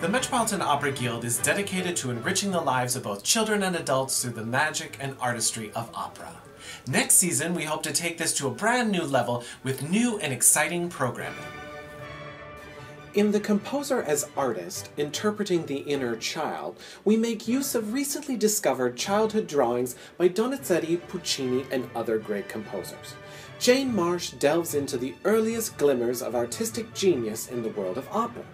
The Metropolitan Opera Guild is dedicated to enriching the lives of both children and adults through the magic and artistry of opera. Next season, we hope to take this to a brand new level with new and exciting programming. In The Composer as Artist, Interpreting the Inner Child, we make use of recently discovered childhood drawings by Donizetti, Puccini, and other great composers. Jane Marsh delves into the earliest glimmers of artistic genius in the world of opera.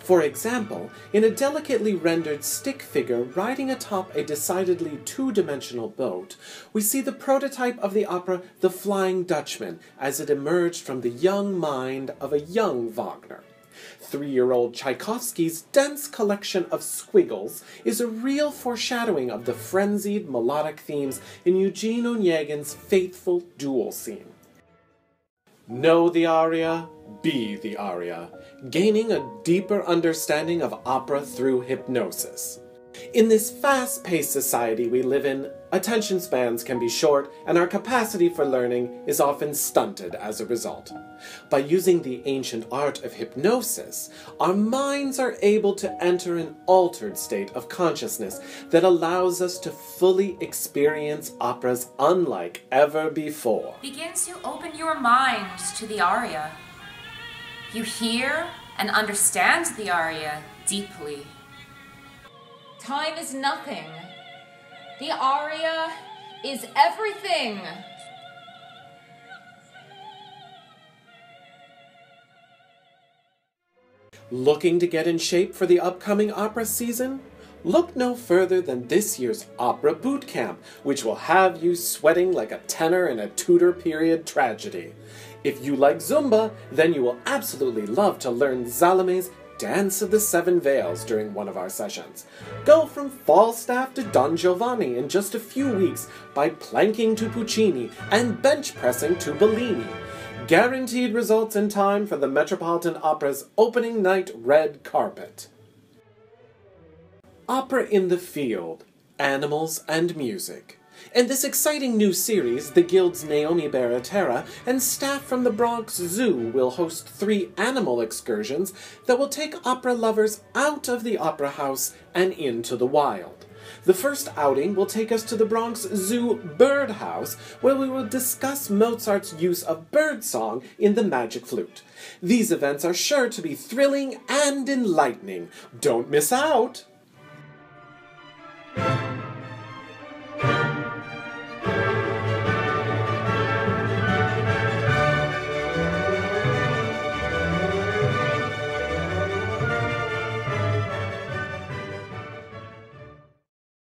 For example, in a delicately rendered stick figure riding atop a decidedly two-dimensional boat, we see the prototype of the opera The Flying Dutchman as it emerged from the young mind of a young Wagner. Three-year-old Tchaikovsky's dense collection of squiggles is a real foreshadowing of the frenzied melodic themes in Eugene Onegin's faithful duel scene. Know the aria, be the aria, gaining a deeper understanding of opera through hypnosis. In this fast paced society we live in, attention spans can be short and our capacity for learning is often stunted as a result. By using the ancient art of hypnosis, our minds are able to enter an altered state of consciousness that allows us to fully experience operas unlike ever before. Begins to open your mind to the aria. You hear and understand the aria deeply. Time is nothing. The aria is everything. Looking to get in shape for the upcoming opera season? Look no further than this year's Opera Boot Camp, which will have you sweating like a tenor in a Tudor period tragedy. If you like Zumba, then you will absolutely love to learn Salome's Dance of the Seven Veils during one of our sessions. Go from Falstaff to Don Giovanni in just a few weeks by planking to Puccini and bench pressing to Bellini. Guaranteed results in time for the Metropolitan Opera's opening night red carpet. Opera in the Field Animals and Music. In this exciting new series, the Guild's Naomi Baratera and staff from the Bronx Zoo will host three animal excursions that will take opera lovers out of the opera house and into the wild. The first outing will take us to the Bronx Zoo Birdhouse, where we will discuss Mozart's use of birdsong in the Magic Flute. These events are sure to be thrilling and enlightening. Don't miss out!